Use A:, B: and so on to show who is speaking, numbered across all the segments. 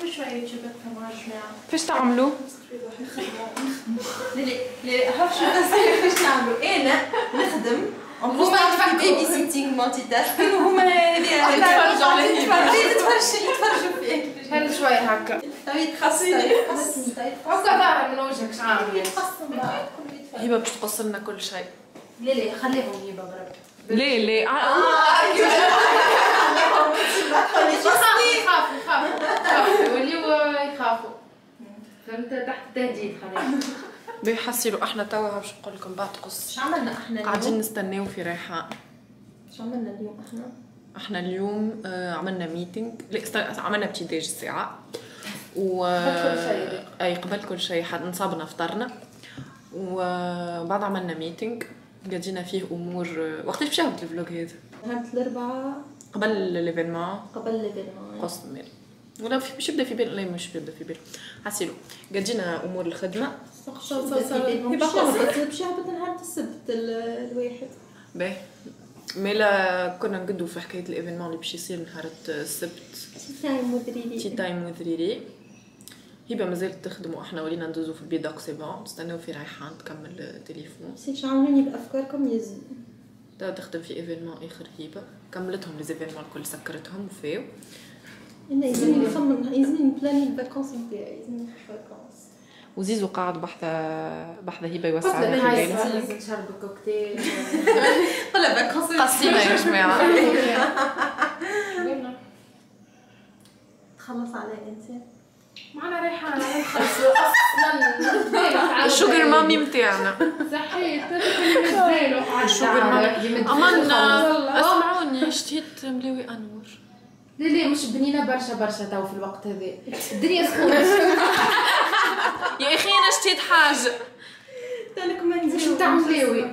A: كل يجيبك كمان جماعة
B: فاش تعملوا؟
A: ليلي ليلي عرفت شو قصدي فاش نعملوا أنا نخدم هما يتفرجوا baby-sitting multitasking وهما هذه
B: يتفرجوا.
A: يتفرجوا يتفرجوا فيك
C: هل شوي هكا؟
A: طيب خاصني خاصني طيب
C: هكا ظاهر من وجهك
A: كله يتفرج
B: هبة باش تقص لنا كل شيء.
A: ليلي خليهم هبه بربي
B: ليه ليه؟
C: يخافوا يخافوا يخافوا يوليوا يخافوا فهمت؟ تحت التهديد خلينا
B: بيحصلوا إحنا توا باش نقول لكم بعد تقص
A: شو عملنا إحنا
B: قاعدين
A: اليوم؟
B: نستناو في ريحان
A: شو عملنا اليوم إحنا؟
B: إحنا اليوم آه، عملنا meeting لا عملنا petit-déj الساعة. و
C: قبل كل شيء.
B: أي قبل كل شيء. حد نصابنا فطرنا. وبعد عملنا ميتينغ قضينا فيه أمور وقتاش باش ال vlog هذا؟
A: نهار الأربعاء.
B: قبل l'événement
A: قبل l'événement
B: قص ميل ولا في مش يبدأ في بال لا مش يبدأ في بال حسيلو قضينا أمور الخدمة.
A: مش باش يهبط نهار السبت ال- الواحد.
B: باهي. ميلا كنا نقدو في حكاية ال événement اللي باش يصير نهار السبت.
A: time مدري
B: tea time with ريري هبة مازالت تخدم وإحنا ولينا ندوزو في البيداق c'est bon. نستناو في ريحان تكمل التليفون.
A: سي عاونوني بافكاركم يز
B: تخدم في événement آخر هبة. كملتهم les événements الكل سكرتهم وفاو
A: أنا يزني نخمم يزني نبلاني ال vacances نتاعي يزني نروح vacances
B: وزيزو قاعد بحث بحث هبة يوسع على
C: هاي
B: باله
C: لازم نشرب كوكتيل.
A: طلع
B: vacances. يا
C: جماعة.
A: تخلص علي أنت.
C: معنا ريحان نخلصوا أصلا
B: ال sugar mommy متاعنا.
C: صحيت الشوجر
B: مامي. أمان. اسمعوني اشتهيت ملاوي أنور.
C: لا لا مش بنينه برشا برشا تو في الوقت هذا. الدنيا سخونة.
B: يا أخي أنا اشتهيت حاجة.
A: تالك ما نزيد
C: مش متاع ملاوي.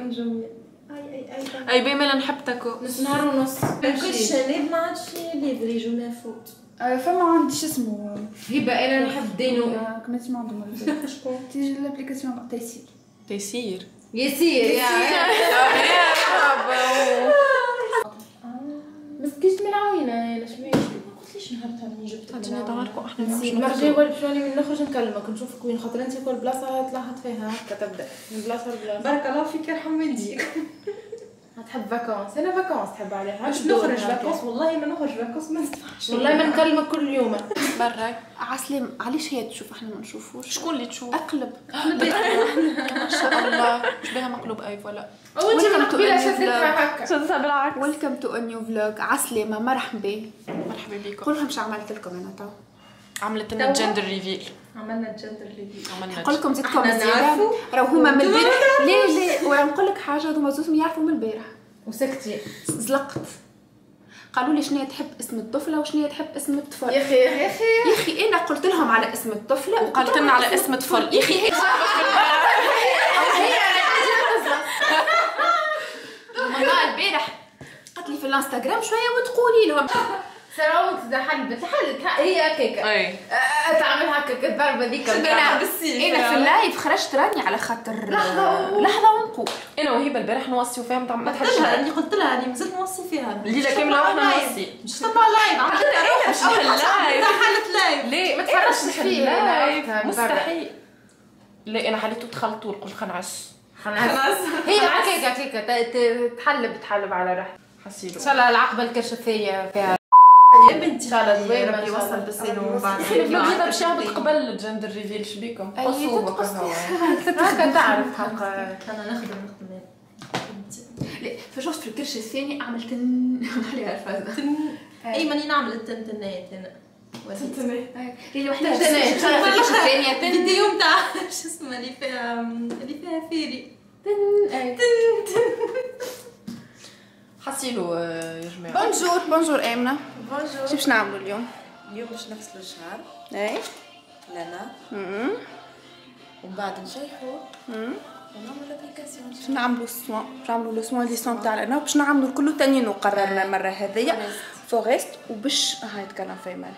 A: أي
B: أي بيميلا نحب تاكو
C: نص نهار ونص.
A: كل شيء ما عادش ليفري جو مي فوت.
D: آه، فما عندي شو اسمه.
C: هبة أنا نحب دينو.
D: كما اسمه عندهم.
A: شكون؟
D: تيجي ال application تاع تيسير.
B: تيسير.
C: يسير يا. بس كيش ملعوينه أنا شبيه
A: ما قلتليش نهار تاني جبت
B: عندنا داركم إحنا
C: المرة الجاية ولا باش نولي نخرج نكلمك نشوفك وين. خاطر أنت كل بلاصة طلعت فيها. هكا تبدا من بلاصة لبلاصة.
A: بارك الله فيك يرحم والديك.
C: تحب vacances أنا vacances تحب عليها.
A: باش نخرج vacances والله ما نخرج vacances ما ندفعش
C: والله ما نكلمك كل يوم.
B: برا.
D: عسلام علاش هي تشوف؟ إحنا ما نشوفوش.
B: شكون اللي تشوف؟
D: أقلب.
B: ما شاء الله. مش بها مقلوب
C: أي voilà
D: Welcome to
C: قبيله شدتها هكا.
B: شدتها بالعكس؟
D: Welcome to a new vlog عسلامة مرحبا.
B: مرحبا بكم.
D: قول لهم شو عملت لكم أنا؟ تو
B: عملت لنا gender reveal
A: عملنا ال gender reveal
B: عملنا
D: نقول لكم زيدكم
A: نعرفوا.
D: راهو هما من البارح. لا لا نقول لك حاجة هذوما زوزهم يعرفوا من البارح.
C: وسكتي.
D: زلقت. قالوا لي شنو تحب اسم الطفلة وشنو تحب اسم الطفل.
C: يا أخي يا أخي.
D: يا أخي أنا قلت لهم على اسم الطفلة
B: وقالت لنا على اسم طفل يا أخي
D: والله البارح قالت لي في الانستغرام شوية وتقولي لهم.
C: سراوت ده حلبت حلت هي كيكه
B: أي.
C: آه، تعمل هكا الضربه ذيك
A: شدنا بالسيف
D: أنا في ال live خرجت راني على خاطر
C: لحظة.
D: لحظة ونقول.
B: أنا وهبه البارح نوصي وفيها ما
A: قلت
B: تحبش
A: لها اني قلت لها اني مازلت نوصي فيها.
B: الليلة كاملة وإحنا نوصي
A: مش تبع لايف عملت روح
B: مش لايف
A: حلت لايف
B: ليه؟
C: ما تفرجش
B: لايف
C: لا،
B: مستحيل. لا أنا حليته دخلت قلت خلينا نعش
C: خلاص. هي هكاك هكاك تحلب تحلب على راحتك
B: حسيلو
C: إن شاء الله العقبة الكشفية فيها
A: يا بنتي.
C: إن شاء الله زوينة،
A: ربي
C: إن شاء
A: يوصل. بالسن ومن بعد
B: باش يهبط قبل الجندر ريفيل شبيكم قصوا
D: تتقص.
C: هكا تعرف هكا
A: أنا نخدم نخدم
D: لا فشفت في الكرش الثاني عملت ن- عليها الفازة
A: أي ماني نعمل التنتنات أنا
D: اللي وحده الكرش الثانية تن.
A: الفيديو نتاع شو اسمه اللي فيها اللي فيها فيري.
B: حسيلو آه، يا جماعة.
D: بونجور بونجور آمنة شو
A: بونجور
D: باش نعملوا اليوم؟
E: اليوم باش نغسلوا الشعر
D: اي
E: لنا. ومن بعد نشيحوا
D: أمم.
E: ونعملوا الابليكاسيون
D: باش نعملوا السوان باش نعملوا لو سوان لي سوان تاعنا باش نعملوا كله تانيين وقررنا المره هذيا فوريست وباش هاي نتكلم في مال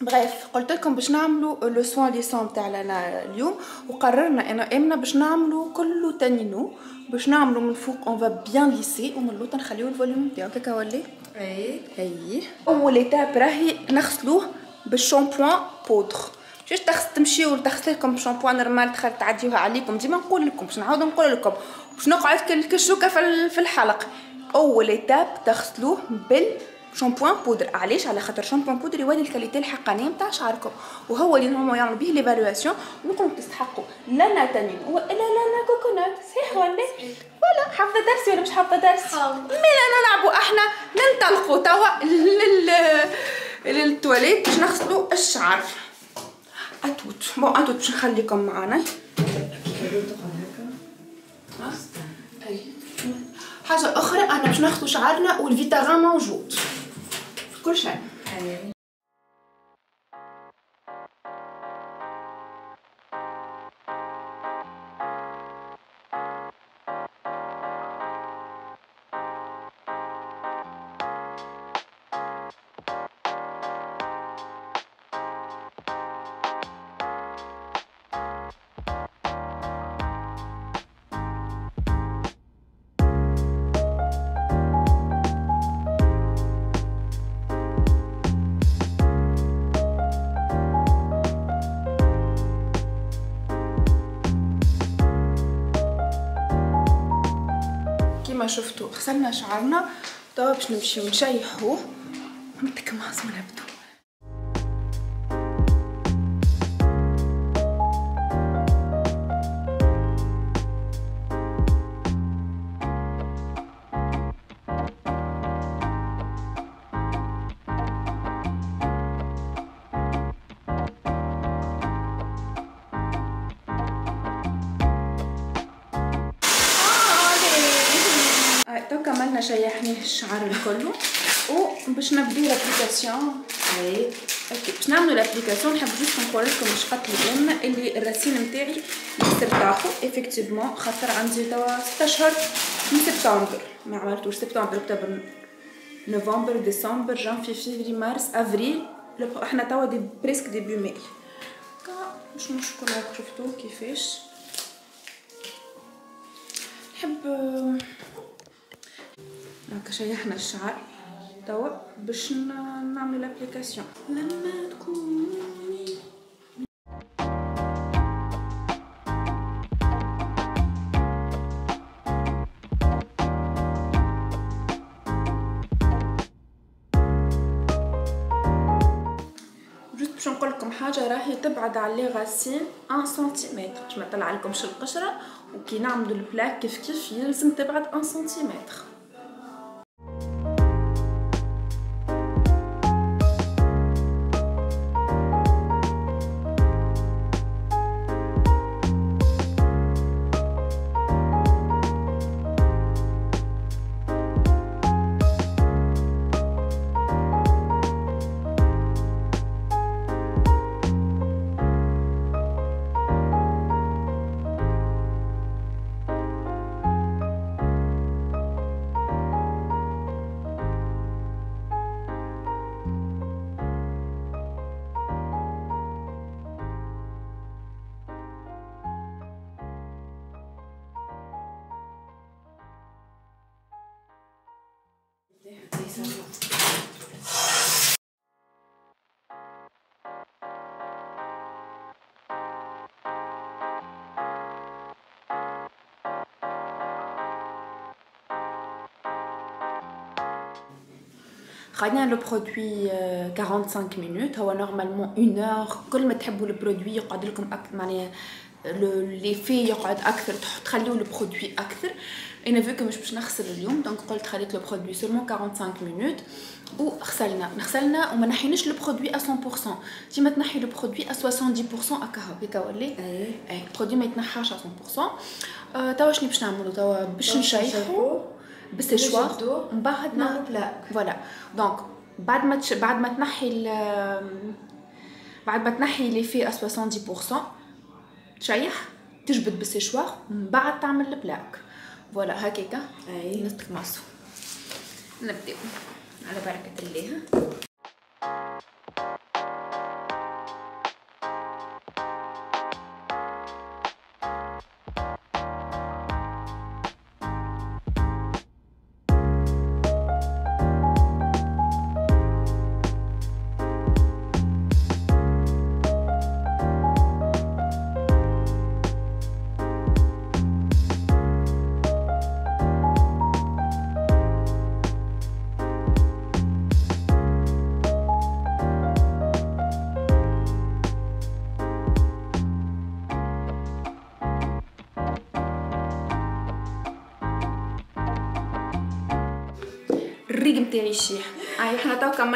D: بغيف قلت لكم باش نعملوا لو سوان لي سون تاعنا اليوم وقررنا انا إمنا باش نعملوا كله تانينو باش نعملوا من فوق اون فا بيان ليسي ومن اللوطه نخليو الفوليوم تاعو. كيكا ولي؟
E: اي
D: هي اول étape راهي نغسلوه بال shampooing poudre مش تغسل تمشيو لكم shampooing normal تخل تعديوها عليكم ديما نقول لكم باش نعاود نقول لكم باش نقعد كالشوكه في الحلق اول étape تغسلوه بال shampooing poudre علاش على خاطر shampooing poudre يولي ال qualité الحقانيه نتاع شعركم وهو اللي هما يعملوا به l'évaluation ونقولوا تستحقوا لا tanin لا لا coconut صحيح ولا ولا حافظة درسي ولا مش حافظة درسي. مين أنا نلعبوا أحنا ننطلقوا توا لل للتواليت باش نغسلوا الشعر. اتوت بون اتوت باش نخليكم معانا. حاجة أخرى أنا باش ناخذ شعرنا والفيتاغان موجود. كل شيء. غسلنا شعرنا. توا باش نمشيو نشيحوه نتكماسو نبدو تو l'application
E: اي
D: OK باش نعملو l'application نحب juste نقول لكم باش قتلي بالنا اللي ال racines نتاعي يسترتاحوا effectivement خاطر عندي توا 6 اشهر من سبتمبر ما عملتوش سبتمبر اكتوبر نوفمبر ديسمبر جانفي فيفري مارس افريل إحنا توا دي presque début ماي مش مشكل شفتوا كيفاش نحب هكا شيحنا الشعر توا باش نعمل لابليكاسيون لما تكوني باش نقول لكم حاجة راهي تبعد على لي غاسين 1 سنتيمتر باش ما طلع لكمش القشرة وكي نعملوا البلاك كيف كيف يلزم تبعد 1 سنتيمتر خدنا le produit 45 minutes هو normalement 1 heure كل ما تحبوا ال produit يقعد لكم أكثر معناها l'effet يقعد أكثر. تخليو le produit أكثر. أنا vu que مش باش نغسل اليوم donc قلت خليت le produit seulement 45 minutes وغسلنا غسلنا وما نحيناش le produit 100% ديما تنحي le produit 70% هكا هكا ولا
E: اي
D: ال produit ما يتنحاش 100% آه، توا شنو باش نعملوا؟ توا باش نشيحوا. بالسيشوار من بعد ما voilà. donc بعد ما تش... بعد ما تنحي ال... بعد ما تنحي لي في 70% تشيح تجبد بالسيشوار من بعد تعمل ال plaque. voilà هكاكا
E: أي.
D: on commence نبداو على بركة الله.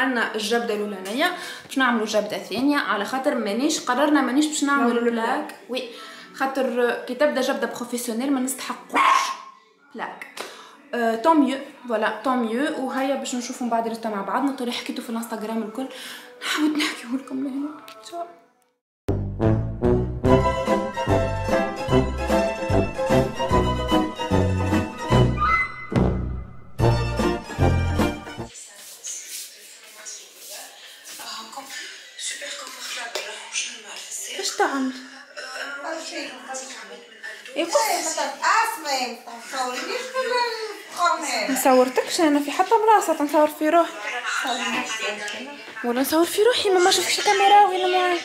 D: تو كملنا الجبدة الأولانية باش نعملوا جبدة ثانية. على خاطر مانيش قررنا مانيش باش نعملوا plaque oui خاطر كي تبدأ جبدة professionnelle ما نستحقوش plaque tant mieux voilà tant mieux وهيا باش نشوفوا من بعد résultat مع بعضنا طول حكيتو في الانستغرام الكل. نحاول نحكيه لكم لهنا. تشاو صورتكش أنا في حتى بلاصه نصور في روحي ولا نصور في روحي ما ما شفتش الكاميرا وين معاي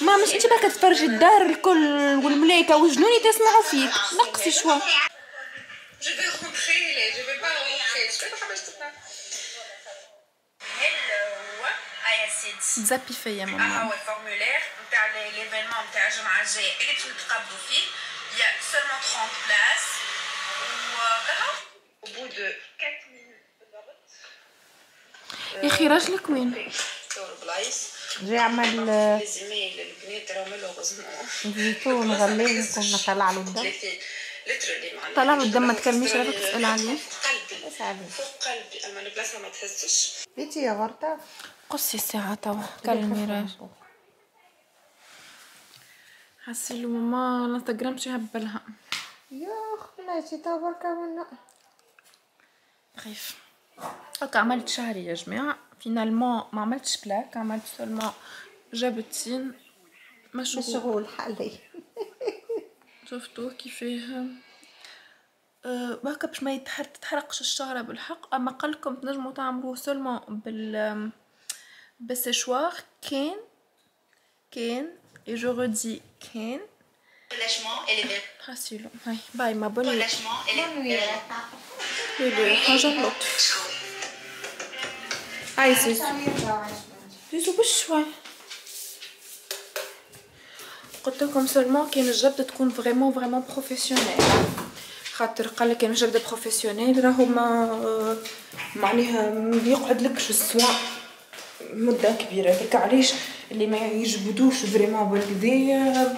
D: ما مش أنت باكا تفرجي الدار الكل والملايكة وجنوني تسمعوا فيك نقصي شوي
F: Je vais rentrer, les- je vais pas rentrer. Je vais pas rentrer. Hello, Ayacid.
D: تزبي فيا ماما
F: هو الفورمulaire نتاع ليفينمون نتاع الجمعة الجاية اللي فيه. A seulement 30 places. وكهو. Au bout de 4 minutes بالضبط.
D: يا أخي راجلك وين
F: دور بلايص.
A: جاي عمل
F: الزمايل البنات راهم
A: زيتون غلي كنا طلع له الدم
F: 30 لتر اللي معنا.
D: طلع له الدم ما تكلميش فكرة تسأل عليه
F: قلبي فوق قلبي أما البلاصة ما تهزش.
A: بيتي يا غرطة
D: قصي الساعة توا كلمي راجل حسي له ماما الانستغرام شي هبلها
A: يا خبناتي تا بركة منا
D: خيف هكا عملت شعري يا جماعة. فينالمون ما عملتش بلاك عملت سولمون جابتين مشغول
A: مشغول حالي.
D: شفتوه كيفاه؟ أه هكا باش ما تتحرقش الشعرة بالحق. أما قالكم تنجموا تعملوه سولمون بال بالسيشوار. كان كان اي جو رودي كان. حاسيلو هاي باي ما لولو حاجة لطف هاي سيسو سيسو بشوي قلت لكم سولمون كان الجبدة تكون فريمون فريمون بروفيسيونيل خاطر قال لك كان جبدة بروفيسيونيل راهو ما معناها ما بيقعد لكش ال soin مدة كبيرة هذاك علاش اللي ما يجبدوش vraiment بالكدا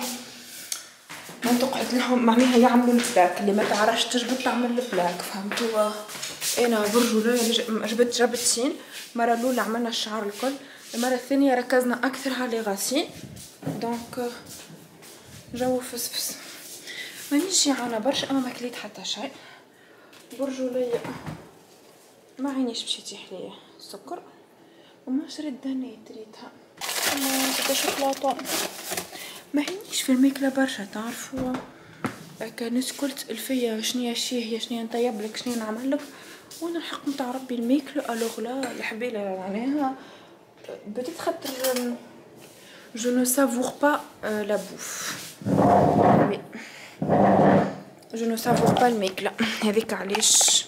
D: تقعد لهم معناها يعملوا ال plaque اللي ما تعرفش تجبد تعمل ال plaque فهمتوا؟ أنا برجولة اللي ج- جبت جبتين المرة الأولى عملنا الشعر الكل. المرة الثانية ركزنا أكثر على racines. donc جو فسفس. مانيش جيعانة برشا أما ما كليت حتى شيء برجولية ما عينيش باش يتيح ليا. السكر وما شريت دانيت ريتها. شوكولاتة. ما عينيش في الماكلة برشا تعرفوا؟ هكا الناس الكل تسأل فيا شنيا الشاهية شنيا نطيب لك شنيا نعمل لك. وأنا الحق نتاع ربي الماكلة alors لا الحبيلة معناها. بديت خاطر je ne savoure pas la bouffe je ne savoure pas الماكلة هذيك علاش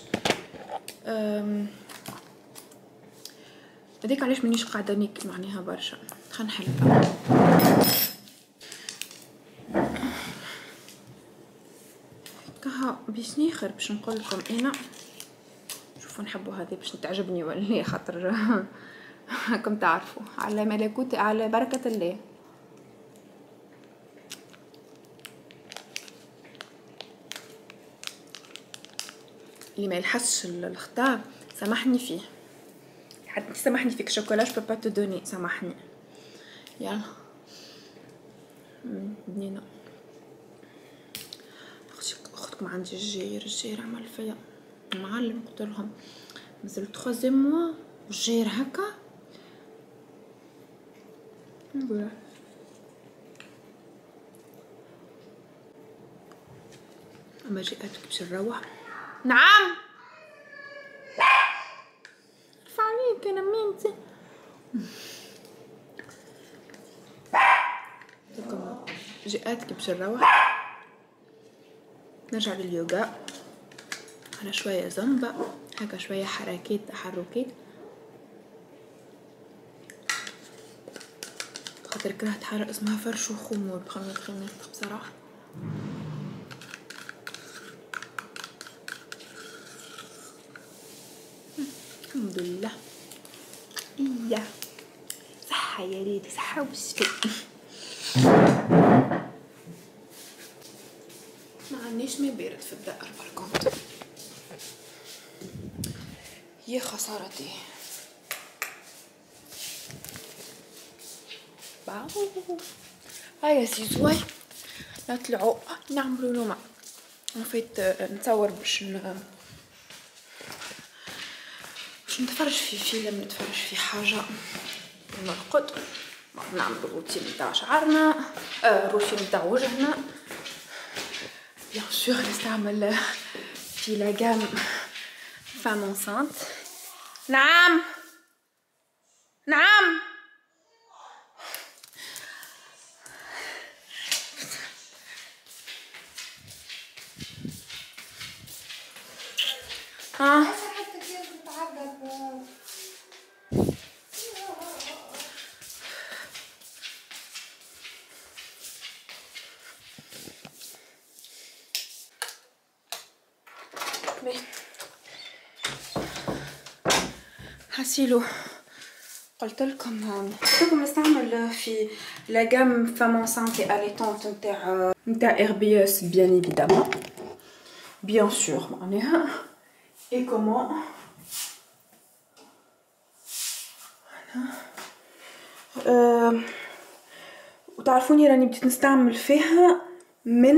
D: هذيك علاش مانيش قاعدة ناكل معناها برشا خلينا نحلبها كها باش نقول لكم أنا شوفوا نحبوا هذه باش تعجبني ولا لا خاطر راكم تعرفوا على ملكوت على بركة الله. اللي ما يلحسش ال- الختار سامحني فيه. حد سامحني فيك شوكولا جو با تو دوني سامحني. يلا. بنينه أختك اختكم عندي الجير الجير عمل فيا معلم قلت لهم مازال تخوزيام موا والجير هكا. نقول أما جاءتك باش نروح. نعم. ارفع عليك أنا مينتي جاءتك باش نروح. نرجع لليوغا على شوية زنبة هكا شوية حركات تحركات. خاطر كرهت حارة اسمها فرش وخمور بخمس خمس بصراحة الحمد لله. إيا صحة يا ريدي صحة وبالشفاء ما بارد في الدار بالكونت. يا خسارتي. باو. هيا سيزوي نطلعوا نعملوا لهم en fait نتصور باش ن... باش نتفرج في فيلم نتفرج في حاجة. نرقد. نعمل الروتين نتاع شعرنا. آه الروتين نتاع وجهنا. bien sûr نستعمل في la gamme femme enceinte نعم نعم آه حسيلو قلت لكم قلت لكم نستعمل في la gamme femme enceinte allaitante نتاع نتاع RBS bien évidemment bien sûr معناها et comment أه وتعرفوني راني بديت نستعمل فيها من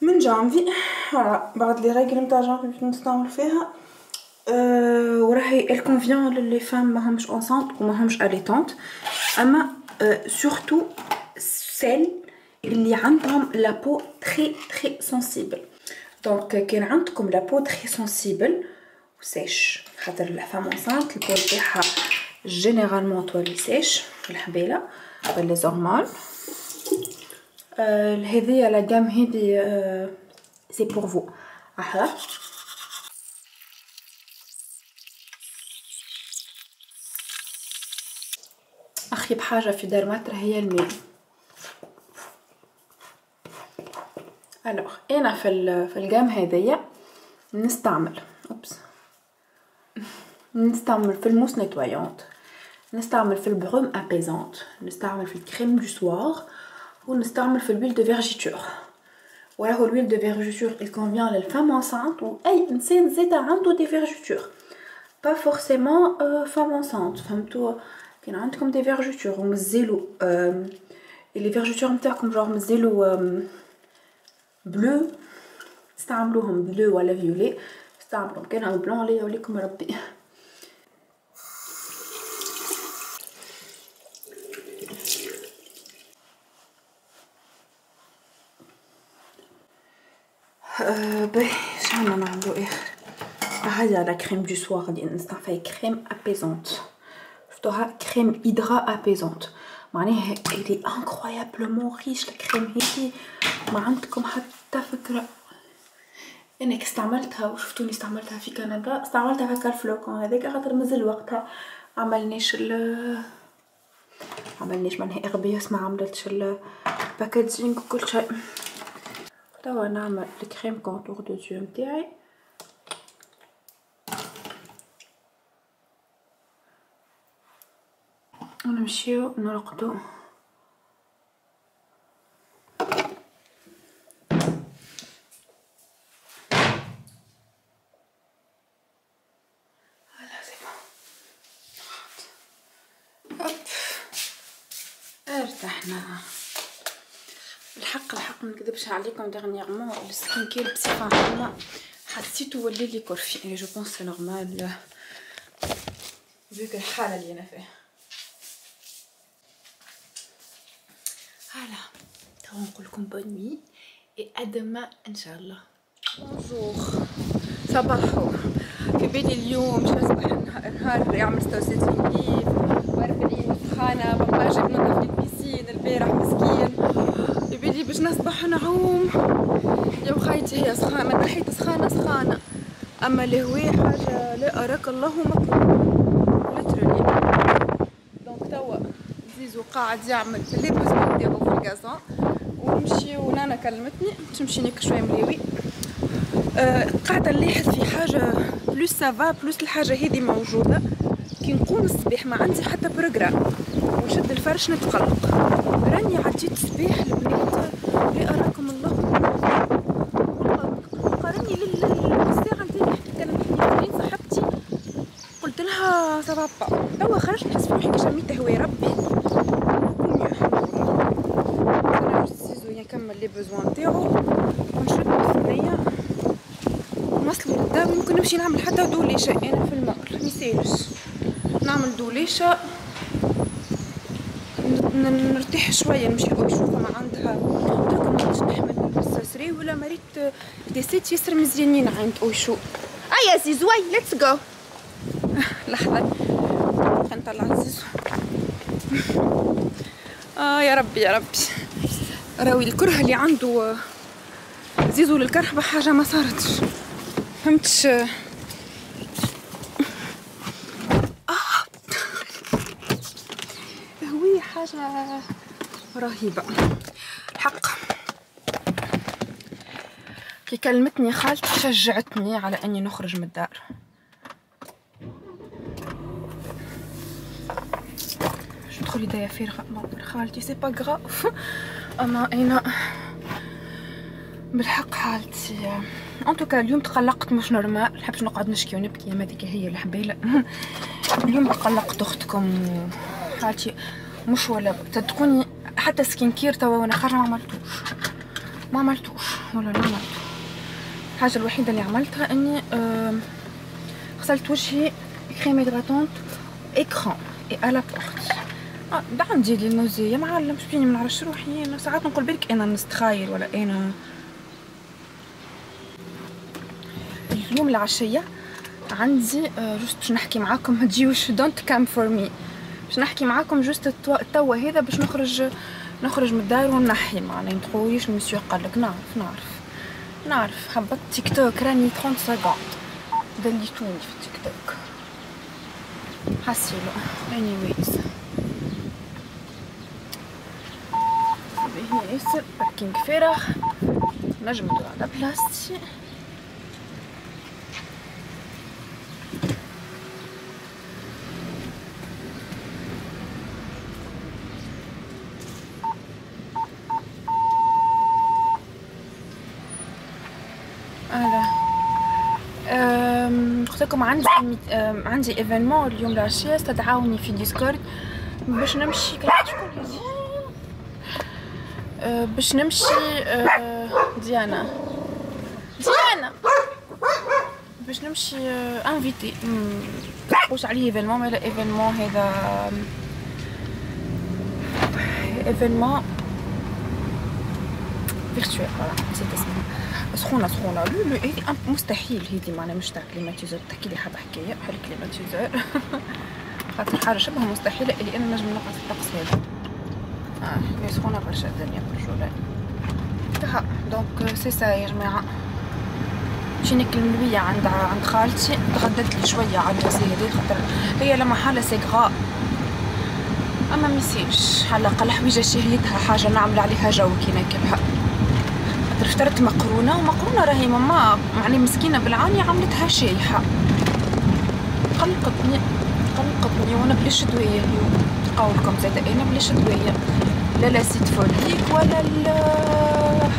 D: من جانفي voilà بعد les règles نتاع جانفي بديت نستعمل فيها أه وراهي ال convient لل les femmes ماهمش enceintes وماهمش allaitantes اما أه surtout celles اللي عندهم la peau très très sensible donc كان عندكم la peau très sensible و sèche خاطر la femme enceinte la peau تاعها généralement تولي sèche الحبيله ولا les hormones آه هذيا la gamme هذي آه c'est pour فو أحلى اخيب حاجة في درمتر هي الماء. Alors أنا في في ال gamme هذيا نستعمل أوبس. نستعمل في ال mousse nettoyante نستعمل في ال brume apaisante نستعمل في ال crème de soir ونستعمل في ال huile de vergeture وراهو ال huile de vergeture ال convient لل femme enceinte وأي إنسان زيد عنده des vergetures pas forcément femme enceinte فهمتوا؟ كان عندكم des vergetures ومزيلو les vergetures نتاعكم جوغ مزيلو bleus استعملوهم bleus ولا violets استعملوا كانوا blancs ليا وليكم ربي أه باهي شعنا نعملو اخر هذا على crème de soir اللي نستعمل crème apaisante شفتوها crème hydra apaisante معناها الي incroyablement riche ال crème هذي ما عندكم حتى فكرة. انك استعملتها وشفتوني استعملتها في كندا استعملتها هكا ال flacon هذاك خاطر مازال وقتها عملناش ال عملناش معناها RBS ما عملتش ال packaging وكل شيء. توا نعمل ال crème contour des yeux نتاعي ونمشيو نرقدو. ارتحنا. الحق الحق ما نكذبش عليكم dernièrement ال skincare بصفة عامة حسيتو ولي la corvée et je pense c'est normal avec الحاله اللي أنا فيها voilà توا نقول لكم bonne nuit et à demain ان شاء الله bonjour صباحو في بالي اليوم باش نصبح نهار يعمل 66 كيف وعرف العين سخانه بابا جاب نظف ال piscine البارح مسكين في بالي باش نصبح نعوم يا وخيتي هي سخانه من ناحيه سخانه سخانه اما الهواء حاجة لا اراك الله مكروه literally donc توا زيزو قاعد يعمل في les besoins نتاعو في ال gazon ونمشي ونانا كلمتني نمشي ناكل شوية مليوي. أه قاعدة نلاحظ في حاجة plus ça va plus الحاجة هذه موجودة. كي نقوم الصباح ما عندي حتى programme ونشد الفرش نتقلق. راني عديت الصباح البنات لا اراكم الله قارني للساعه نتاعي حتى كلمتني صاحبتي قلت لها سافا با توا خرجت نحس في روحي كي شميت هواء ربي أنا زيزو يكمل لي بوزوان تاعو ونشد الثنيه نوصلوا للدار ممكن نمشي نعمل حتى دوليشة. أنا في المغرب ميسالش نعمل دوليشة. نرتاح شوية نمشي نشوف ما عندها. درك ما نحمل نحمل سري ولا مريت دي سيت ياسر مزيانين عند اويشو آه يا زيزوي ليتس جو خلينا نطلع زيزو آه يا ربي يا ربي. راوي الكره اللي عنده زيزو للكرهبة حاجة ما صارتش. فهمتش آه. هوي حاجة رهيبة. الحق كي كلمتني خالتي شجعتني على أني نخرج من الدار. ندخل يديا فارغة خالتي c'est pas grave أما أنا بالحق حالتي en tout cas اليوم تقلقت مش normale نحبش نقعد نشكي ونبكي ما هي الحبيلة. اليوم تقلقت أختكم. حالتي مش ولا تدقوني حتى skincare توا وأنا خارجة ما عملتوش. ما عملتوش. ولا لا عملتو الحاجة الوحيدة اللي عملتها اني غسلت وجهي crème hydratante écran et على بورت دا عندي la nausée معلم شبيني ما نعرفش روحي. أنا ساعات نقول بالك أنا نستخايل ولا أنا. اليوم العشية عندي juste باش نحكي معاكم. ما تجيوش don't come for me باش نحكي معاكم juste التوا هذا باش نخرج نخرج من الدار ونحي ما ندخلويش المسيو قال لك نعرف نعرف. نعرف. حبطت تيك توك راني 30 secondes دليتوني في التيك توك حسيلو. Anyways. هنا ياسر parking فارغ نجمدو على بلاصتي قلت لكم عندي عندي événement اليوم العشيه استدعاوني في Discord باش نمشي أه باش نمشي أه ديانا. ديانا! باش نمشي invitée تقوش عليه événement ولا événement هذا؟ ايفينمون virtuel voilà نسيت سخونة سخونة. لولو هذي مستحيل. هذي معناها مش تاع climatiseur تحكي لي حتى حكاية بحال climatiseur خاطر حاجة شبه مستحيلة اللي أنا نجم نقعد في الطقس هذا آه سخونة برشا الدنيا برجولة تها donc c'est ça يا جماعة. مشي نكلم بيا عند عند خالتي. تغدت لي شوية على الدوسي هذي خاطر هي لما حاله ses grands أما ميسالش على الأقل حويجة شهيتها حاجة نعمل عليها جو كي ناكلها فطرت مقرونه ومقرونة راهي ماما يعني مسكينة بالعاني عملتها شايحه قلقتني قلقتني وأنا بلا شدوية اليوم. قولكم زاد أنا بلا شدوية. لا لا سيت فوليك ولا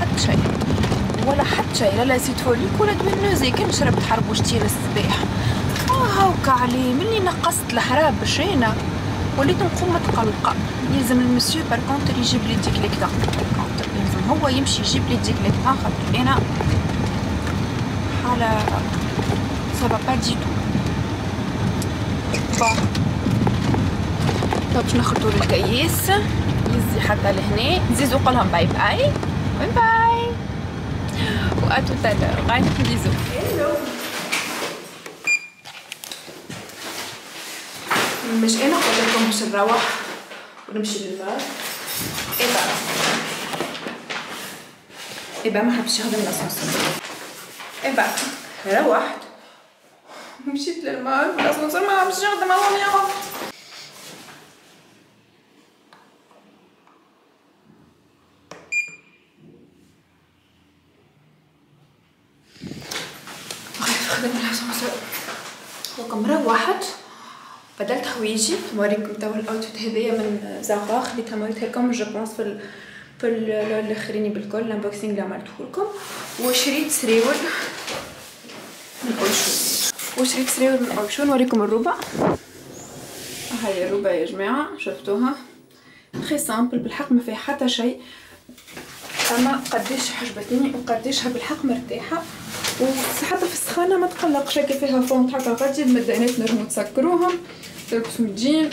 D: حتى شيء. ولا حتى شيء لا لا سيت فوليك ولا دوين نوزي كان شربت حربوشتين الصباح. آه هاوكا عليه ملي نقصت الحراب بشينا وليت نقوم متقلقة. يلزم ال monsieur par contre يجيب لي déclic là يلزم هو يمشي يجيب لي déclic خاطر أنا حاله سافا با. de toute façon باش نخرطو للكياس يزي حتى لهنا زيزو قولهم باي باي. باي باي. وأتو tout à l'heure bisous باش أنا قلت لكم باش نروح ونمشي للدار ايبا ايبا ما حبش يخدم ال ascenseur et ben روحت. مشيت للمال والاسانسير ما حبش يخدم الله يا خدم الاسانسير دوكا روحت بدلت حوايجي نوريكم توا الاوتفيت هذايا من زاغا خديتها موريتها لكم جو بونس في ال... في ال- الاخرين بالكل الانبوكسينغ اللي عملته لكم وشريت سريول من اوشو وشريت سريول من اوشو نوريكم الربع هاي الربع يا جماعة شفتوها تري سامبل بالحق ما فيها حتى شيء اما قديش عجبتني وقديشها بالحق مرتاحه وحتى في السخانه ما تقلقش هكا فيها فونت حتى غادي المدانات نجمو تسكروهم تلبسوا الجين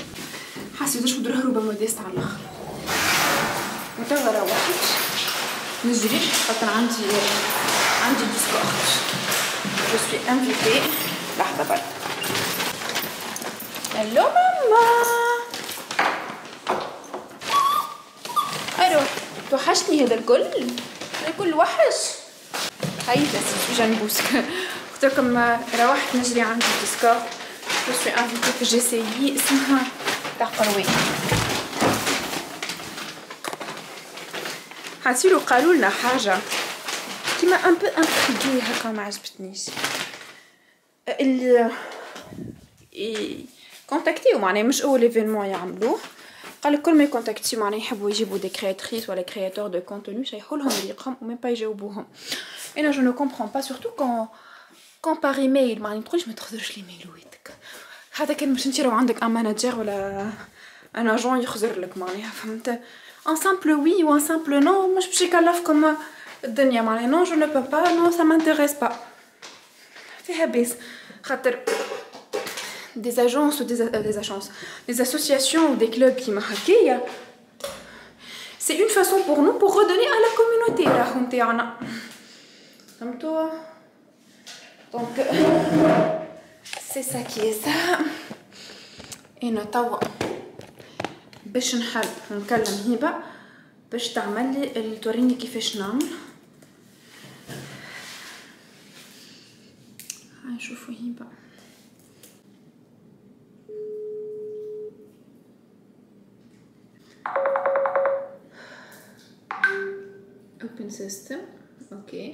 D: حاسه باش نديرها روبه موديست على الآخر وتوا روحت نجري خاطر عندي عندي ديسكو اخت جو سوي انفيتي لحظة برك. ألو ماما. ألو توحشتني هذا الكل؟ الكل وحش. هاي بس جا نبوسك قلت لكم روحت نجري عندي ديسكو جو سوي انفيتي في جي سي اسمها تاع قروي. حاسيلو قالوا لنا حاجة. كيما ان بو انتريغي هكا ما عجبتنيش ال كونتاكتيو معناها مش أول ايفينمون يعملوه. قال كل ما يcontactيو معناها يحبوا يجيبوا des créatrices ولا créateurs de contenu يشيحوا لهم ريقهم و même pas يجاوبوهم. أنا je ne comprends pas surtout quand quand par email معناها ما تقولش ما تخزرش لي mailواتك هذا كان باش انت لو عندك un ولا un agent يخزر لك معناها فهمت؟ un simple oui و un simple non مش باش يكلفكم الدنيا معناها نو جو نو بو با نو سا مانتيريس با فيها بيس خاطر des agences ou des, euh, des agences, des associations ou des clubs qui m'hackent, c'est une façon pour nous pour redonner à la communauté راهم تاعنا فهمتوا donc c'est ça qui est ça أنا توا باش نحل نكلم هبة باش تعمل لي توريني كيفاش نعمل هاي شوفوا هبة Open system. Okay.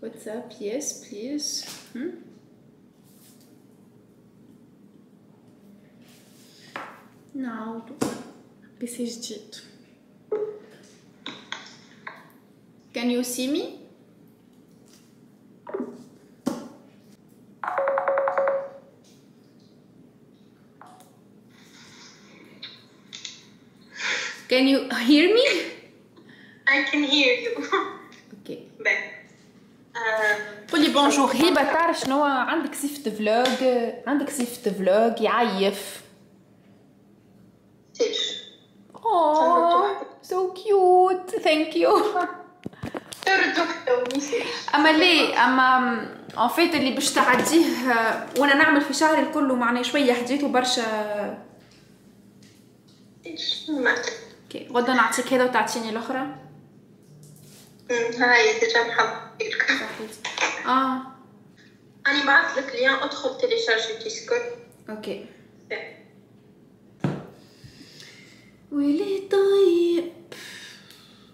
D: What's up? Yes, please. Hmm? نعاودو بيسي جديد Can you see me? Can you hear me?
F: I can hear you.
D: Okay.
F: باهي. آم،
D: قولي بونجور هبه تعرف شنو عندك صفة فلوج عندك صفة فلوج يعيف
F: تيش
D: oh so cute thank you
F: ترد وحده و
D: message أما ليه؟ أما en fait اللي باش تعديه آه، وأنا نعمل في شعري الكل معناه شوية حديته برشا okay غدا نعطيك هذا وتعطيني
F: الأخرى. هاي déjà محضرك
D: آه.
F: أنا بعث لك ليان أدخل téléchargي Discord
D: أوكي. ويلي طيب؟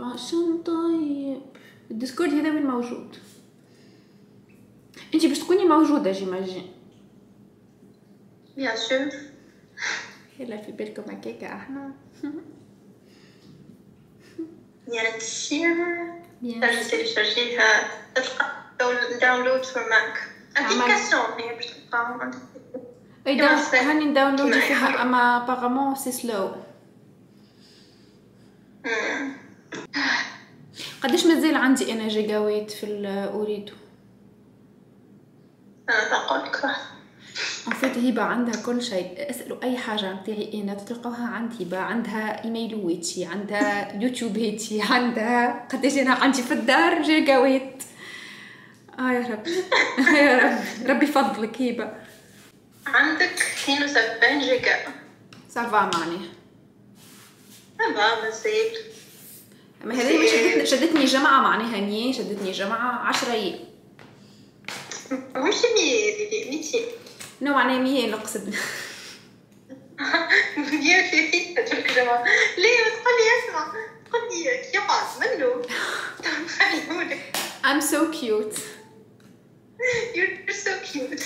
D: عشان طيب؟ الديسكورد هذا وين موجود انتي باش تكوني موجودة جيماجين
F: بيان سور
D: يلا في بالكم هكاكا إحنا
F: يعني تشير
D: بيان
F: تنجم تيليشارجيها تلقى داونلود فور ماك ابليكاسيون هي باش تلقاهم عندك
D: اي
F: كما
D: داون
F: سمعت.
D: هاني داونلود
F: كما
D: فيها
F: يحب.
D: اما ابارامون سي سلو
F: أمم.
D: قداش مازال عندي أنا جيجاوات في
F: الأوريدو؟ راح
D: ان فيت هبه عندها كل شيء. اسألوا أي حاجة نتاعي أنا تلقاوها عند هبه عندها ايميلواتي عندها يوتيوباتي عندها قداش أنا عندي في الدار جيجاوات آه يا رب. آه يا رب. ربي يفضلك. هبه
F: عندك 72 جيجا.
D: سافا معناها
F: هذا مازال
D: اما هذه ما شدتني شدتني جمعة معناها مية شدتني جمعة عشرة ي
F: مش مية 200
D: نو معناها مية نقصد
F: 130 هذوك جماعة ليه؟ ما تقول لي اسمع. تقول لي كيف منو؟ خليهولك
D: I'm so cute.
F: You're so
G: cute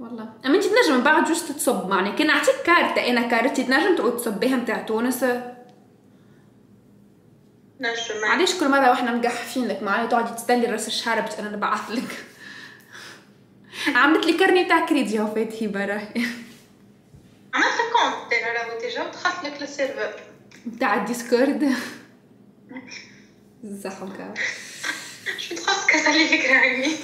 D: والله. أما أنت تنجم من بعد juste تصب معني كي نعطيك كارتة أنا كارتي تنجم تعود تصب بها نتاع تونس.
G: نجم
D: علاش كل مرة وإحنا مقحفين لك معايا تقعدي تستني راس الشهر باش أنا نبعث لك. عملت لي carnet تاع كريدي هو هبه راهي
G: عملت compte أنا راهو déjà ودخلت لك لل server
D: تاع الديسكورد. وكا.
G: شو دخلت كسر لي فكرة عني؟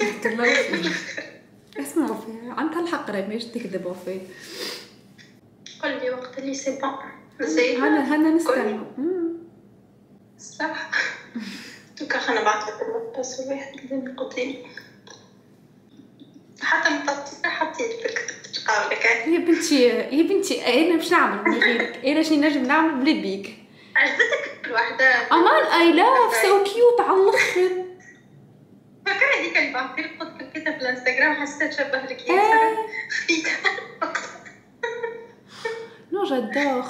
D: اسمع وفي. عندها الحق راهي ماهيش تكذب وفي.
G: قل لي وقت اللي c'est bon.
D: هنا هنا نستنى.
G: صح؟ donc خلينا نبعث لك ال pass الواحد اللي قدامي حتى مططي حطيت لك. قبلك
D: يا بنتي يا بنتي أنا مش نعمل من غيرك؟ أنا شنو نجم نعمل بلا بيك؟
G: عجبتك الوحدة
D: أمان I love so cute على الأخر.
G: فكر هذيك لك قلت لك كده في الإنستغرام حسيت شبه لك. ياسر خفيت
D: non j'adore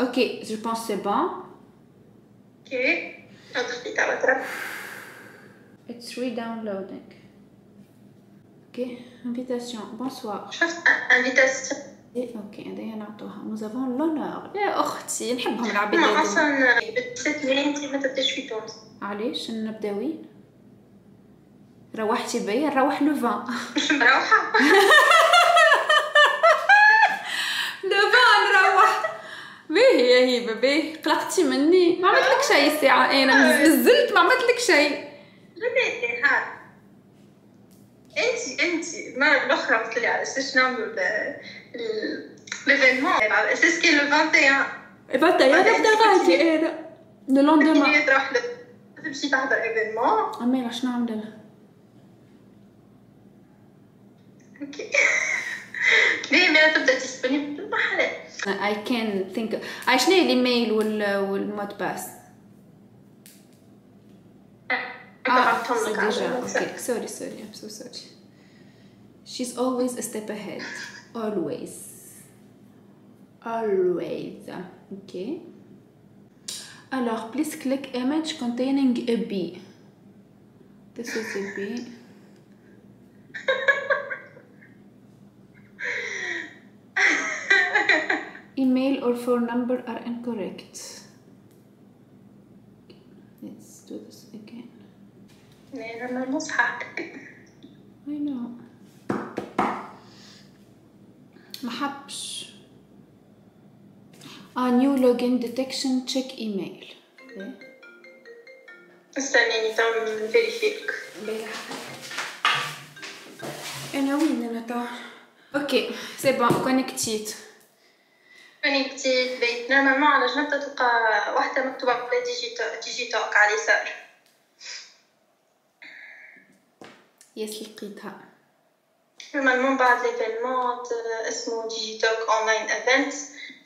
D: OK je pense c'est bon
G: OK خفيت على طرف
D: It's re-downloading. Ok, invitation. Bonsoir. إيه، OK هذايا نعطوها. Nous avons l'honneur. يا أختي نحبهم العباد هذوما.
G: أصلا بالست ملي انت ما تبداش في تونس
D: علاش نبدا وين؟ روحتي بيا نروح le vingt.
G: مش مروحة
D: le vingt نروح. باهي باهي قلقتي مني؟ ما عملت لك شيء الساعة. أنا نزلت ما عملت لك شيء.
G: غديتي ها. انت انت المرة الأخرى قلت لي على أساس نعملوا؟ ليفينمون على أساس كي لو 21
D: بدا يا نبدا غادي أنا لو لوندوما
G: كي تروح تمشي تحضر إيفينمون.
D: امي شنو نعمل أنا؟
G: اوكي ديما تبدا ديسبونيبل بالمحلات
D: I can think اي شنو هي الايميل وال والمود باس
G: بعثتهم
D: سي
G: لك على
D: ديجا
G: الواتساب.
D: اوكي سوري سوري I'm so sorry She's always a step ahead always always okay alors please click image containing a bee this is a bee email or phone number are incorrect let's do this again
G: انا المصحف
D: I know ما حبش ah new login detection check email okay.
G: استنيني تو نفيريفي لك
D: انا وين انا تو اوكي سي بون كونيكتيت
G: فاني بديت بيت. normalement على جنبها تلقى واحدة مكتوبة على Digita DigiTalk على اليسار
D: yes لقيتها.
G: normalement بعد l'événement اسمه DigiTalk online event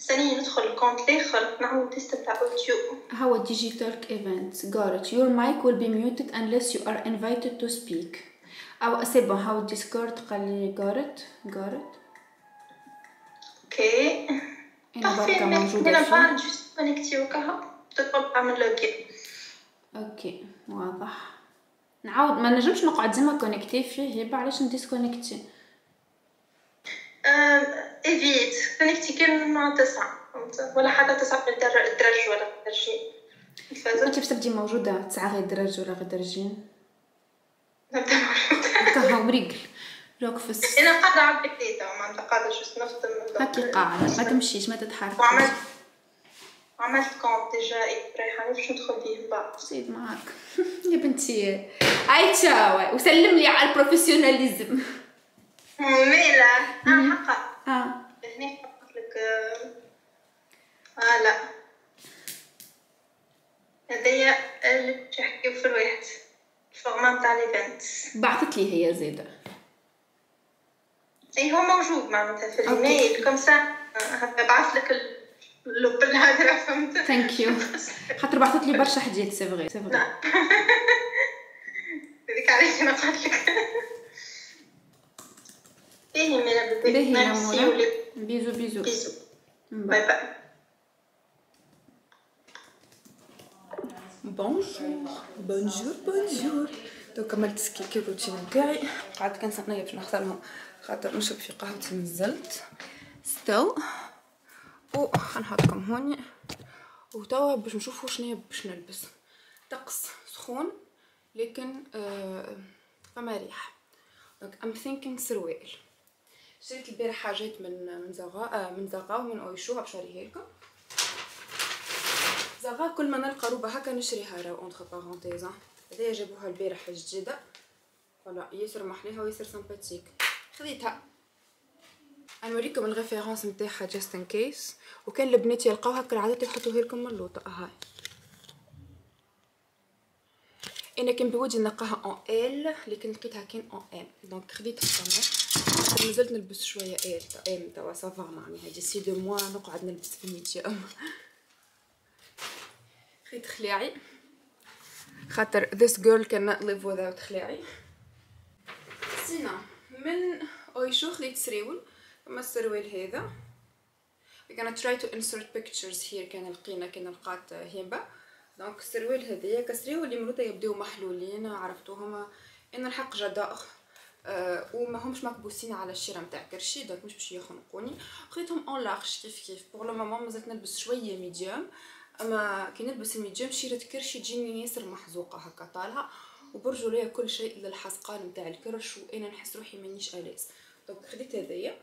G: ثاني ندخل ال compte الآخر نعمل test تاع audio
D: هو digital event. Got it your mic will be muted unless you are invited to speak. oh c'est bon هاو Discord قال لي got it got it
G: OK
D: بركة
G: أنا juste تدخل تعمل login
D: OK واضح. نعاود ما نجمش نقعد ديما connectée فيه يبا علاش نديسكونيكتي
G: ايفيت connectée كان مع تسعة؟ ولا حتى تسعة في الدر- الدرج ولا درجين
D: كنت باش تبدي موجودة؟ تسعة غير درج ولا غير درجين
G: نبدأ موجودة.
D: هكا روك في الس-
G: أنا قاعدة على البكليتة معناتها قاعدة جوست نخدم
D: هاكي قاعدة ما تمشيش ما تتحركش
G: وعملت عملت كونت ديجا إي ريحاني باش ندخل فيه بعد.
D: زيد معاك. يا بنتي. أي تشاوي وسلم لي على البروفيسيوناليزم.
G: ميلا آه حقا
D: آه.
G: هني حطت لك. آه، آه لا. هذيا اللي باش يحكيو في الواحد ال format نتاع l'event
D: بعثت لي هي زيادة
G: اي هو موجود معناتها في ال email comme ça بعث لك اللب الهدرة فهمت
D: thank you خاطر بعثت لي برشا حاجات c'est vrai c'est vrai
G: لا هذيك علاش أنا قالت لك. إيه ميلا baby
D: باهي merci bisous
G: bisous.
D: bisous.
G: bye. bye.
D: bonjour, bonjour. تو كملت skincare routine نتاعي قعدت ثانية باش نغسلهم خاطر نشرب في قهوتي نزلت ستو و حنحطكم هوني. وتوا باش نشوفوا شنو باش نلبس. طقس سخون لكن آه فما ريح. donc I'm thinking سروال شريت البارح حاجات من من Zara آه من Zara ومن Oysho باش نوريها لكم. Zara كل ما نلقى روبة هكا نشريها راهو entre parenthèses هذيا جابوها البارح جديده voilà ياسر محليها وياسر sympathique خذيتها. نوريكم ال référence نتاعها just in case وكان البنات يلقاوها كالعادة يحطوها لكم من اللوطة. هاي. أنا كان بوجهي نلقاها en L لكن لقيتها كان en M donc خديتها كمان مازلت نلبس شوية ال M توا ça va معناها. d'ici deux mois نقعد نلبس في ال medium خديت خلاعي. خاطر this girl cannot live without خلاعي. sinon. من Oysho خديت سريول اما السروال هذا؟ We're gonna try to insert pictures here كان لقينا كان لقات هيبه donc السروال هذايا كسريو اللي مروتا يبداو محلولين عرفتوهم إن الحق جداء أه وما همش مكبوسين على الشيره نتاع كرشي donc مش باش يخنقوني. خديتهم en large كيف كيف. pour le moment مازلت نلبس شوية medium أما كي نلبس ال medium شيرة كرشي تجيني ياسر محزوقة هكا طالعه وبرجوا ليا كل شيء الا الحسقان نتاع الكرش وإنا نحس روحي مانيش à l'aise donc خديت هذايا.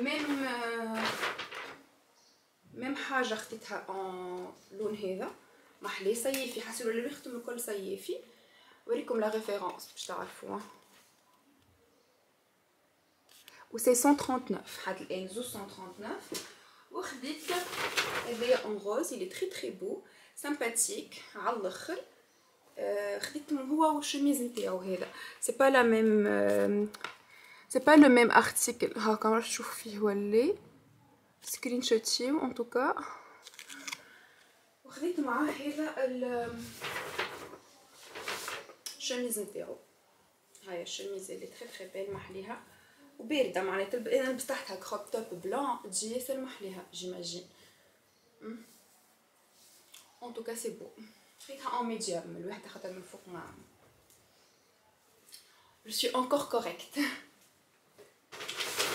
D: même même حاجة خديتها en لون هذا. محلي صيفي. حسيرو اللي ريختهم الكل صيفي. وريكم la référence باش تعرفوها. و c'est 139 حد الآن زوز 139 وخديت هذايا en rose اللي très très beau sympathique على الآخر. خديت هو والشميز نتاعو هذا c'est pas la même c'est pas le même article هاكا راح تشوف فيه ولي screenshotيو en tout cas وخديت معاه هذا الشميز نتاعو هاي الشميز اللي très très belle محليها وبارده معناتها أنا لبست تحتها crop top blanc تجي ياسر محليها j'imagine en tout cas c'est beau خديتها en medium الوحده خاطر من فوق mais je suis encore correcte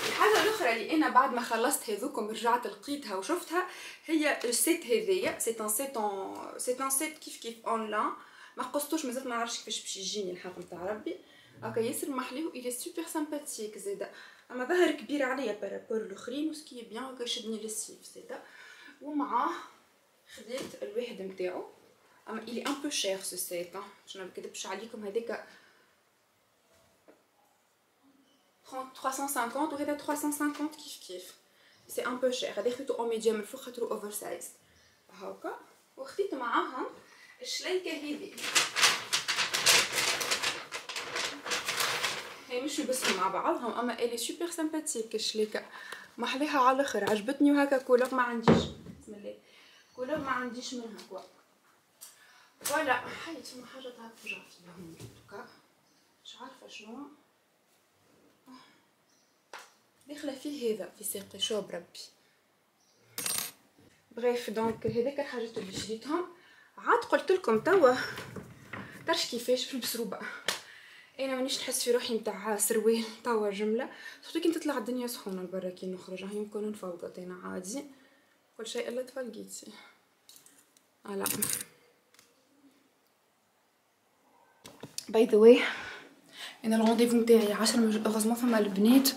D: الحاجة الأخرى اللي أنا بعد ما خلصت هذوكم رجعت لقيتها وشفتها هي السيت هذيا. سيت ان سيت ان سيت ان سيت كيف كيف اونلاين ما قصتوش مازلت ما نعرفش كيفاش باش يجيني الحق نتاع ربي. هكا ياسر محليه الي سوبر سامباتيك زادا. أما ظهر كبير عليا بارابور الاخرين وسكي بيان هكا شدني للسيف زادا. ومعاه خديت الواحد نتاعو اما الي ان بو شير سو سيت باش ما نكذبش عليكم هذاك 350 وهذا 350 كيف كيف c'est un peu cher هذا خديتو en medium الفوق خاطرو oversize هاكا وخديت معاها الشليكه هذي هي مش بس مع بعضهم اما elle est super sympathique الشليكه محليها على الآخر عجبتني وهكا couleur ما عنديش بسم الله couleur ما عنديش منها quoi voilà حيت فما حاجة تاع توجع فيها مش عارفة شنو. داخله فيه هذا في ساقي شو بربي بغيف دونك هذاك الحاجات اللي شريتهم عاد قلت لكم توا تعرفش كيفاش في البسروبه أنا مانيش نحس في روحي نتاع سروال توا جملة. سورتو كي تطلع الدنيا سخونة لبرا كي نخرج هاي نكون نفوضت أنا عادي. كل شيء إلا تفلقيتي. فوالا by the way أنا ال rendez-vous نتاعي 10 heureusement فما البنات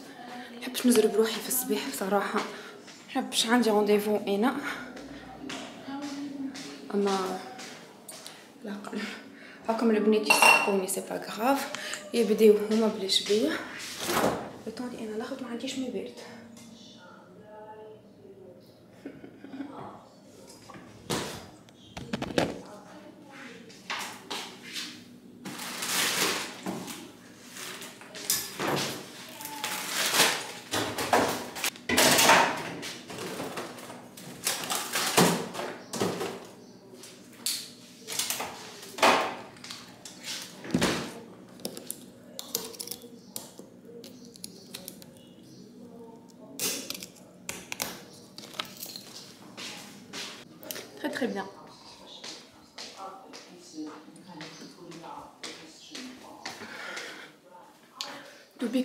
D: نحبش نزر بروحي في الصباح بصراحة. نحبش عندي rendez-vous أنا. أما لا هاكم البنات يسحقوني c'est pas grave يبداو هما بلا شبيه لو أنا لاخد ما عنديش mais بارد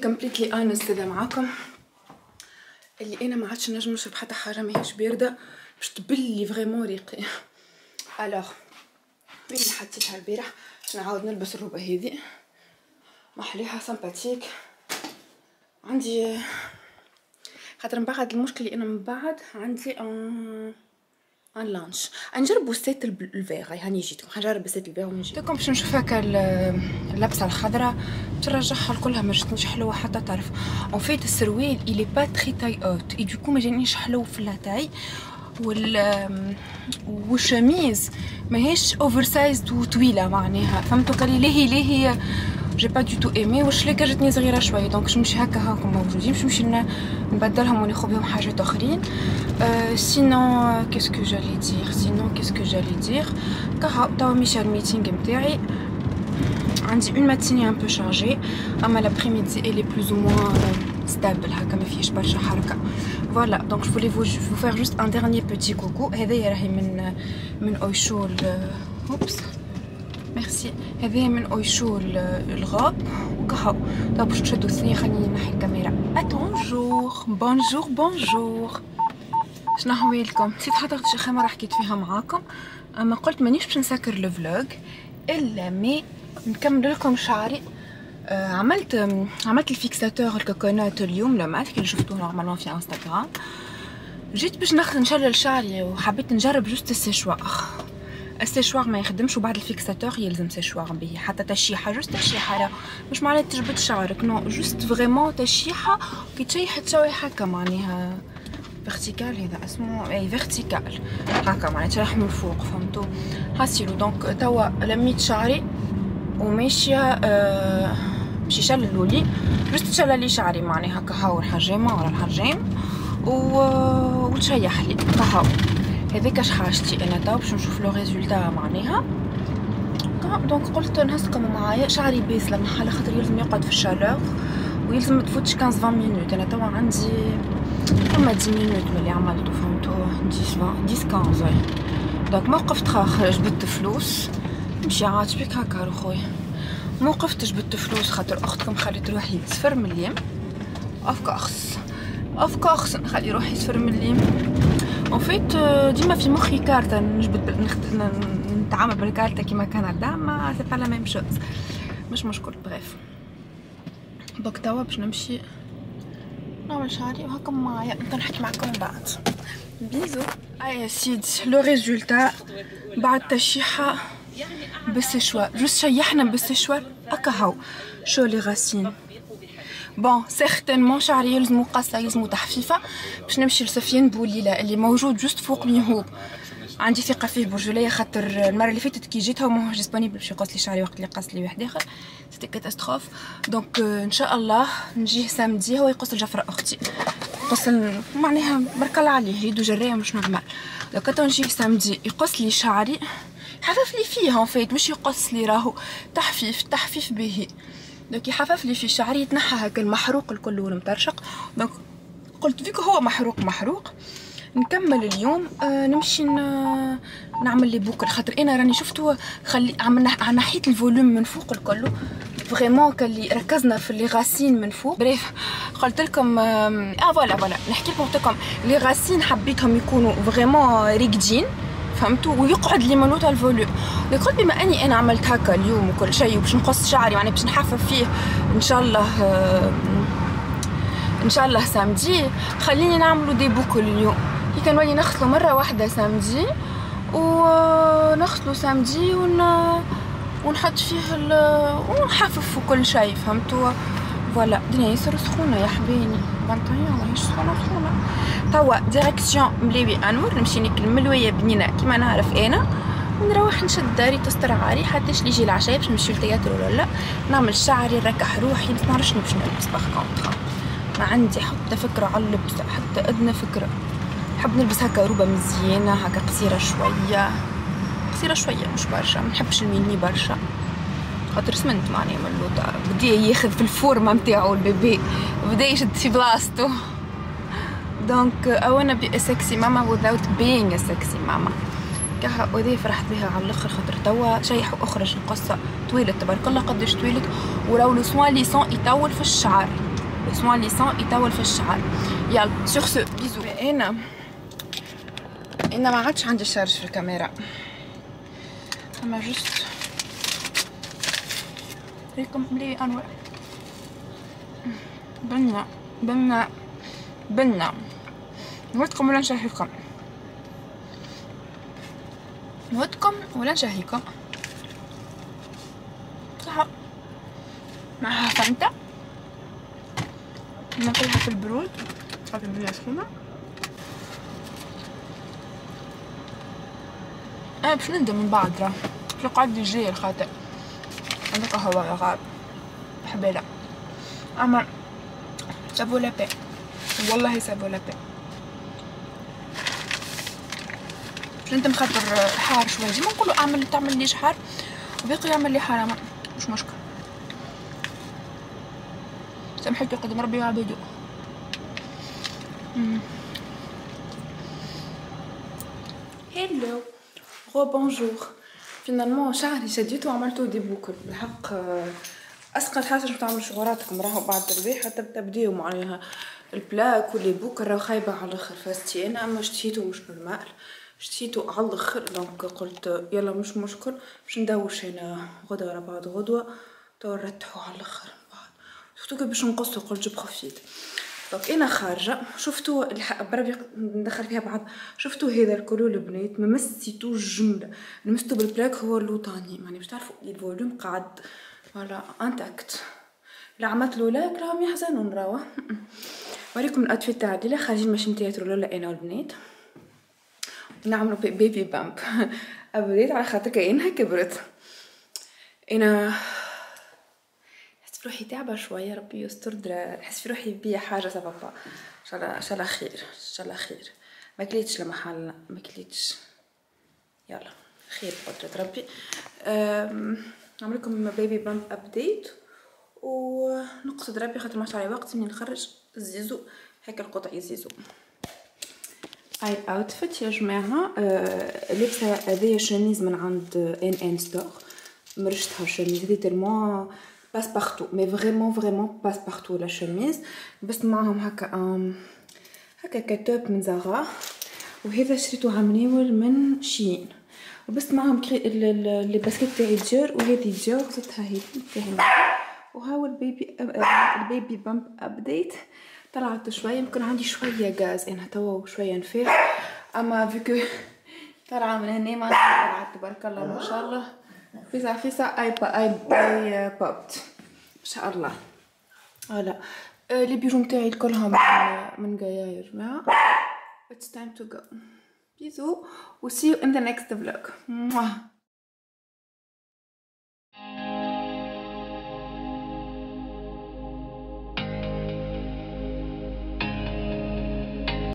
D: completely honest إذا معاكم. اللي أنا ما عادش نجم نشرب حتى حاجة ماهيش باردة. باش تبلي vraiment ريقي. alors وين حطيتها البارح؟ باش نعاود نلبس الروبة هذي. محليها sympathique عندي خاطر من بعد المشكل اللي أنا من بعد عندي ان ان لانش نجربوا ال set ال vert هاني جيتكم حنجرب ال set ال vert ونجي لكم باش نشوف هكا اللبسه الخضراء ترجعها كلها ما جاتنيش حلوة حتى طرف en fait السرويل il est pas très taille haute et du coup ما جانيش حلو في la taille وال والشميز ماهيش oversize وطويله معناها فهمتوا قال لي ليه ليه j'ai pas du tout aimé والشليكه جاتني صغيره شوية donc باش نمشي هكا هاكم موجودين باش نمشي نبدلهم وناخذ بهم حاجات اخرين sinon qu'est-ce que j'allais dire sinon qu'est-ce que j'allais dire كها توا مشى ال meeting نتاعي عندي une matinée un peu chargée اما l'après-midi elle est plus ou moins stable هكا ما فيهش برشا حركه voilà donc je voulais vous faire juste un dernier petit coucou هذايا راهي من من اويشول oops merci هذه من أويشو la robe. وكهو طب باش تشدو الثانية خليني نحي الكاميرا. bonjour bonjour bonjour شنو هويلكم نسيت حتى شي مرة حكيت فيها معاكم. أما قلت مانيش باش نسكر ال vlog إلا mais نكمل لكم شعري. آه عملت عملت ال fixateur ال coconut اليوم le masque اللي شفتوه normalement في انستغرام جيت باش ناخذ نشلل شعري وحبيت نجرب juste ال séchoir. ال séchoir ما يخدمش وبعد ال fixateur يلزم سيشوار به. حتى تشيحة juste تشيحة لا مش معناها تجبد شعرك non juste vraiment تشيحة كي تشيح تسوي هكا معناها. vertical هذا اسمه إي vertical هكا معناها تريح من فوق فهمتوا هاسيلو. donc توا لميت شعري وماشية أه باش يشللولي juste تشللي شعري معناها هكا هاو الحجامه ورا الحجام و... وتشيح لي كهو هذيك حاجتي أنا تو باش نشوف le résultat معناها donc قلت نهزكم معايا شعري باسلة من حالة خاطر يلزم يقعد في ال chaleur ويلزم تفوتش 15 20 minutes أنا توا عندي فما 10 minutes ملي عملتو فهمتو 10 10 15 donc ما وقفت خاخر جبت فلوس. نمشي عاد بيك هكا خويا ما وقفت جبت فلوس خاطر أختكم خليت روحي صفر مليم of course of course نخلي روحي صفر مليم en fait ديما في مخي كارتة نجبد نتعامل بالكارتة كيما كندا mais c'est pas la même chose مش مشكل بغيف دوك توا باش نمشي نعمل شعري وهاكا معايا نحكي معكم من بعد بيزو اي سيدي لو ريزولتا بعد تشيحة بالسشوار جوست شيحنا بالسشوار هكا هاو شو لي غاسين بون سيغتينمون شعري يلزمو قصة يلزمو تحفيفة باش نمشي لسفيان بوليلة اللي موجود جوست فوق ميهوب عندي ثقة فيه برجولية خاطر المرة اللي فاتت كي جيت هو ماهوش disponible باش يقص لي شعري وقت اللي قص لي واحد اخر c'était catastrophe donc ان شاء الله نجيه samedi هو يقص الجفرة أختي يقص معناها بارك الله عليه يدو جراية مش normal donc نجيه samedi يقص لي شعري حفف لي فيه en fait مش يقص لي راهو تحفيف تحفيف به donc يحفف لي في شعري يتنحى هكا المحروق الكل والمطرشق donc قلت vu que هو محروق محروق. نكمل اليوم. آه نمشي نعمل لي boucles. خاطر أنا راني شفتو خلي عملنا نحيت ال volume من فوق الكل. vraiment كاللي ركزنا في les racines من فوق. bref قلت لكم آه voilà voilà. نحكي لكم les racines حبيتهم يكونوا vraiment راقدين فهمتوا ويقعد لي منوطة ال volume قلت بما أني أنا عملت هكا اليوم وكل شيء وباش نقص شعري يعني باش نحفف فيه. إن شاء الله إن شاء الله سامدي. خليني نعملوا دي بوكل اليوم. كي كنولي نغسلو مرة واحدة سامدي. ونغسلو سامدي ون ونحط فيه ال... ونحفف كل شيء فهمتوا فوالا الدنيا ياسر سخونه يا حبيني بنطية ماهيش سخونه سخونه توا ديريكسيون مليوي انور نمشي ناكل ملويه بنينه كيما نعرف أنا ونروح نشد داري تستر عاري حتى اللي يجي العشاء باش نمشي للتياتر ولا لا نعمل شعري نركح روحي بس نعرفش باش نلبس par contre ما عندي حتى فكره على اللبس حتى ادنى فكره نحب نلبس هكا روبه مزيانه هكا قصيره شوية قصيره شوية مش برشا ما نحبش الميني برشا خاطر سمنت معناها من اللوطة. بدا ياخذ في الفورمة نتاعو ال bébé. بدا يشد في بلاصتو donc I wanna be a sexy mama without being a sexy mama. هكا وذي فرحت بها على الأخر خاطر توا شيح واخرج القصة طويلة. تبارك الله قداش طويلت ولو لو سوان ليسون يطول في الشعر. لو سوان ليسون يطول في الشعر. يلا سوغ سو بيزو أنا أنا ما عادش عندي شارج في الكاميرا. أما جست ريكم لي أنواع. بنا بنا بنا نودكم ولا نشهيكم نودكم ولا نشهيكم صح. معها فانتا. ناكلها في البرود. خاطر الدنيا سخونة أنا باش ندم من بعد راه. باش نقعد يجي الخاطر هذاك هو غاب حبيله أما ça vaut la peine والله ça vaut la peine باش ندم خاطر حار شوية ديما نقولو أعمل تعمل ليش حار وباقي يعمل لي حرام مش مشكل. سامحتي قدام ربي وعبيدو غو بونجور فينالمون شعري شديته وعملته دي بوكل. بالحق اسقل حاجة باش تعمل شغلاتكم. راهو بعد الربيع تبدا بديو معناها. البلاك واللي بوكل راهو خايبة على الأخر. فاستي أنا اما شتيتو مش نورمال شتيتو على الأخر. دونك قلت يلا مش مشكل. باش ندوش هنا غدوة ورا بعض غدوة. تو نرتحو على الأخر بعد. سورتو باش نقصو قلت جو بروفيت. دونك أنا خارجه شفتو الح... بربي ندخل فيها بعض. شفتو هذا الكلو البنات ما مسيتو جمله لمستو بالبلاك هو اللوطاني. ماني باش تعرفوا الفوليوم قاعد فوالا انتاكت لا عملت له لايك راهم يحزنون راهو وريكم الاتفيت تاع الليلة خارجين ماشيين تياترو لالا أنا والبنات. نعملوا بيبي بامب أبديت على خاطر كاينها كبرت. أنا في روحي تعبة شوية ربي يستر درا. نحس في روحي بيا حاجة سبابا إن شاء الله إن شاء الله خير إن شاء الله خير. ما كليتش لمحل ما كليتش. يلا خير بقدرة ربي. أم، نعمل لكم بيبي بامب ابديت ونقصد ربي خاطر ما علي وقت اني نخرج. الزيزو هيك القطع الزيزو هاي الاوتفيت يا جماعة. آه لبسة هذيا شميز من عند ان ان ستور مرشتها الشميز هذي ترمون مي فريمون فريمون باس بارتو لا شميز بس معاهم هكا هكا كتوب من زارا. وهذا شريته عمنيول من شين. وبس معاهم كري لي باسكيت تاعي ديور وهذه ديور زدتها هي وهاو البيبي البيبي بامب ابديت طلعت شوية يمكن عندي شوية غاز أنا توا شوية نفيق أما فيكو طالعه من هنا ما طلعت تبارك الله ما شاء الله. فيسا فيسا اي با اي اي بوبت ما شاء الله فوالا آه، لي بيجو نتاعي كلهم من جايا يا جماعة It's time to go. Bisous. We'll see you in the next vlog.